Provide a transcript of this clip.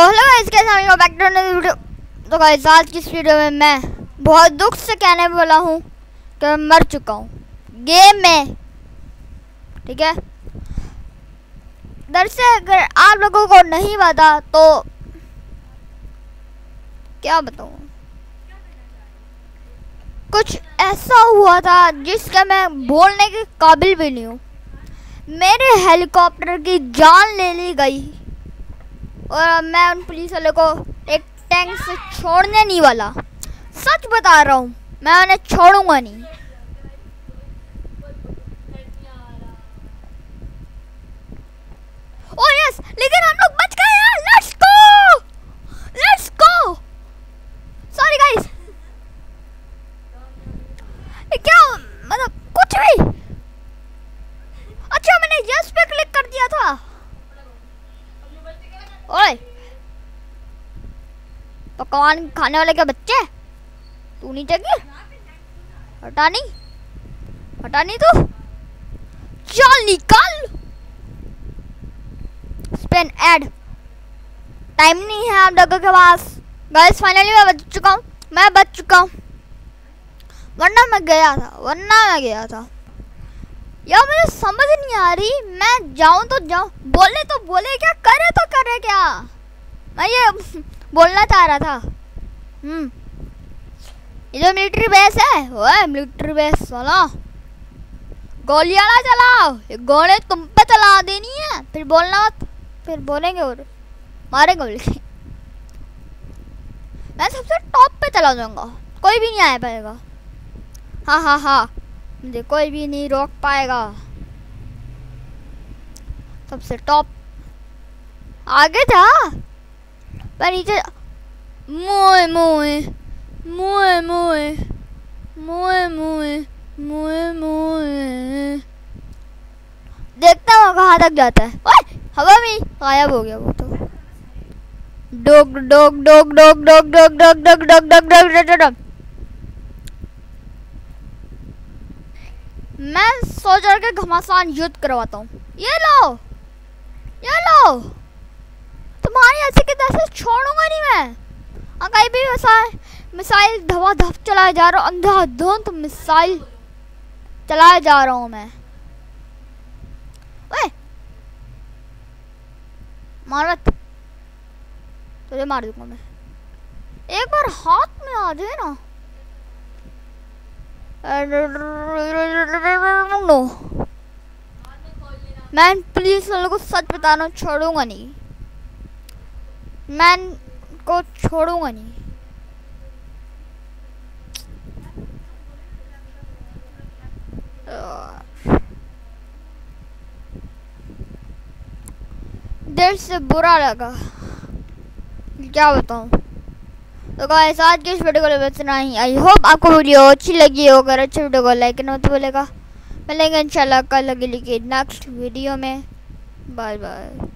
Hello guys कैसे back to video. तो guys आज की इस वीडियो में मैं बहुत दुख से कहने वाला हूँ कि मैं मर चुका हूँ। गेम में। ठीक है? दरअसल अगर आप लोगों को नहीं पता तो क्या बताऊँ? कुछ ऐसा हुआ था जिसका मैं बोलने के काबिल भी नहीं हूँ। मेरे हेलीकॉप्टर की जान ले ली गई। और मैं उन पुलिस वाले को एक टैंक से छोड़ने नहीं वाला। सच बता रहा हूँ, मैं उन्हें छोड़ूँगा नहीं ओ यस लेकिन हम लोग बच गए यार let's go let's go sorry guys क्या मतलब कुछ भी अच्छा मैंने यस पे क्लिक कर दिया था ओए पकवान खाने वाले के बच्चे? तू नहीं चाहिए हटा नहीं? हटा नहीं तू? चल निकल। स्पेन ऐड टाइम नहीं है आप लोगों के पास। गाइस फाइनली मैं बच चुका हूँ। मैं बच चुका हूँ। वरना मैं गया था। वरना मैं गया था। यार, मुझे समझ नहीं आ रही। मैं जाऊँ तो जाऊँ। बोले तो बोले क्या? करे तो करे क्या? मैं ये बोलना चाह रहा था। हम्म। ये जो मिलिट्री बेस है है मिलिट्री बेस वाला। गोलियाँ ना चलाओ गोले तुम पे चला देनी है। फिर बोलना मत, फिर बोलेंगे और मारेंगे बोल के मैं सबसे टॉप पे चला जाऊँगा, कोई भी नहीं आ पाएगा। हाँ हाँ हाँ मुझे कोई भी नहीं रोक पाएगा। सबसे टॉप आगे था पर नीचे मोए मोए मोए मोए मोए मोए मोए मोए देखता हूँ कहाँ तक जाता है ओए हवा में गायब हो गया वो तो dog dog dog dog dog dog dog dog dog dog dog dog dog मैं सोच के घमासान युद्ध करवाता हूँ ये लो ये लो तुम्हारी ऐसे के दस छोड़ूँगा नहीं मैं? कहीं भी मिसाइल मिसाइल धवा धप चलाया जा रहा हूँ, अंधाधुंध मिसाइल चलाया जा रहा हूँ मैं। ओए! मारत तुझे मार दूँगा मैं। एक बार हाथ में आ जाए ना। मैं पुलिस वालों को सच बताना छोड़ूँगा नहीं। मैं को छोड़ूँगा नहीं। दिल से बुरा लगा। क्या बताऊँ? तो गाइस आज की इस वीडियो को इतना ही। आई होप आपको वीडियो अच्छी लगी हो। अगर अच्छी वीडियो को लाइक करना तो बोलेगा। मिलेंगे इंशाल्लाह कल अगली के नेक्स्ट वीडियो में। Bye bye